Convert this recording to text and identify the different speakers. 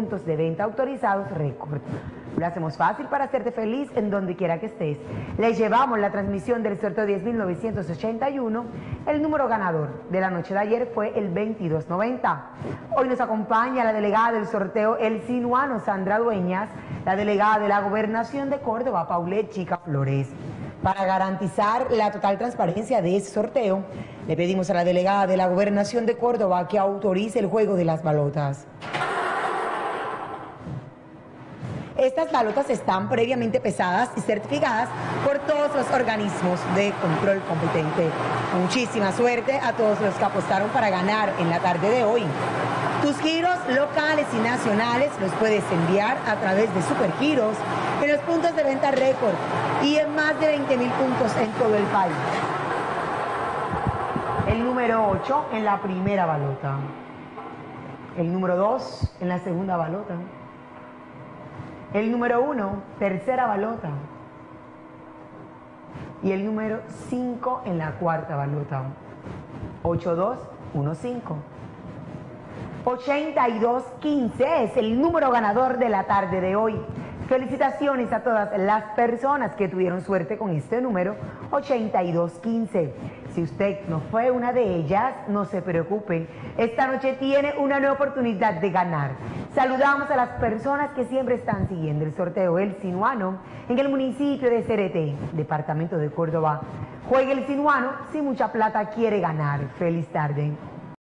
Speaker 1: puntos de venta autorizados récord. Lo hacemos fácil para hacerte feliz en donde quiera que estés. Le llevamos la transmisión del sorteo 10.981. El número ganador de la noche de ayer fue el 2290. Hoy nos acompaña la delegada del sorteo El Sinuano, Sandra Dueñas, la delegada de la Gobernación de Córdoba, Paulette Chica Flores. Para garantizar la total transparencia de ese sorteo, le pedimos a la delegada de la Gobernación de Córdoba que autorice el juego de las balotas. Estas balotas están previamente pesadas y certificadas por todos los organismos de control competente. Muchísima suerte a todos los que apostaron para ganar en la tarde de hoy. Tus giros locales y nacionales los puedes enviar a través de Supergiros en los puntos de venta récord y en más de 20 mil puntos en todo el país. El número 8 en la primera balota. El número 2 en la segunda balota. El número 1, tercera balota. Y el número 5 en la cuarta balota. 8215. 8215 es el número ganador de la tarde de hoy. Felicitaciones a todas las personas que tuvieron suerte con este número 8215. Si usted no fue una de ellas, no se preocupe. Esta noche tiene una nueva oportunidad de ganar. Saludamos a las personas que siempre están siguiendo el sorteo El Sinuano en el municipio de Cerete, departamento de Córdoba. Juegue el Sinuano si mucha plata quiere ganar. Feliz tarde.